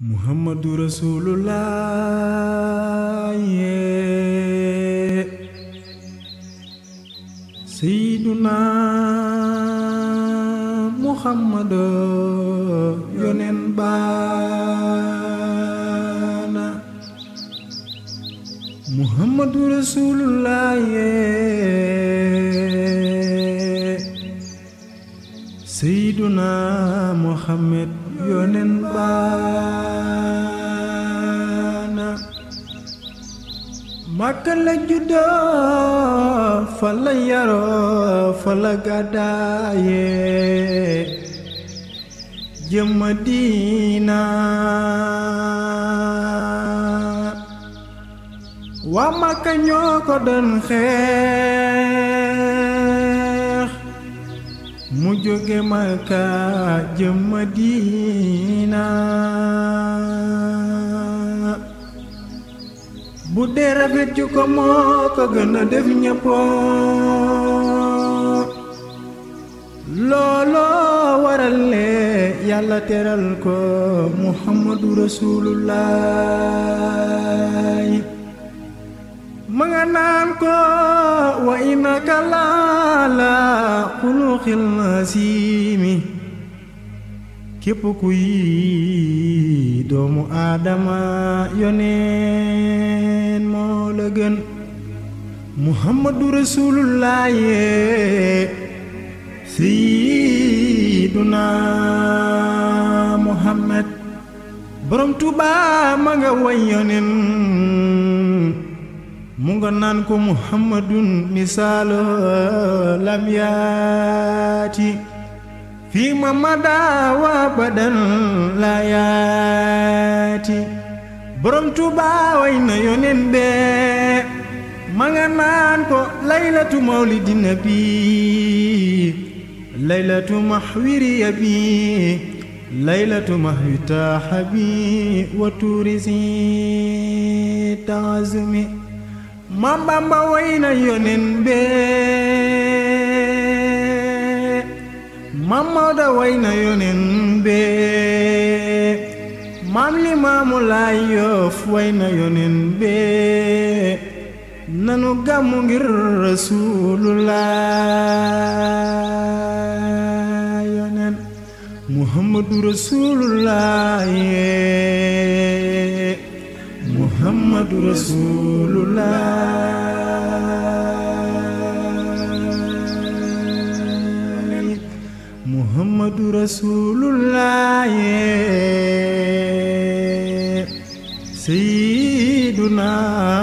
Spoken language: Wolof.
muhammadu rasulullah sayyiduna muhammadu yonen baana muhammadu rasulullah seyduna muhammad yonen baana Makka la juddoo fa la yaroo fa la gàddaaye jëm Madina waa Makka ñoo ko doon xeex mu jóge Makka jëm Madina bu dee rafet ju ko moo ko gën a def ñëpp looloo waral lee yàlla teral ko muhammadu rasulullahi ma nga naan ko wa innaka laala xalqil hasiimi képp kuy doomu aadama yoneen moo la gën muhammadu rasulullaahi sayyiduna muhammad borom Tuubaa ma nga way yoneen mu nga naan ko mu misaalo lam yaati fii ma madaa wa badan la yaati borom Tuuba way na yonen bee ma nga naan ko laylatu mawlidi nabi laylatu mahwiriya bi laylatu mahwi taaxa bi wa tuurisi taazumi ma Bamba way na yonen be ma Maodo na be maam Limaamu yo Yoof na be nanu Rasulullah yonen Muhammadu Rasulullah Muhammadu Rasulullah muhammadu rasulullah sayyiduna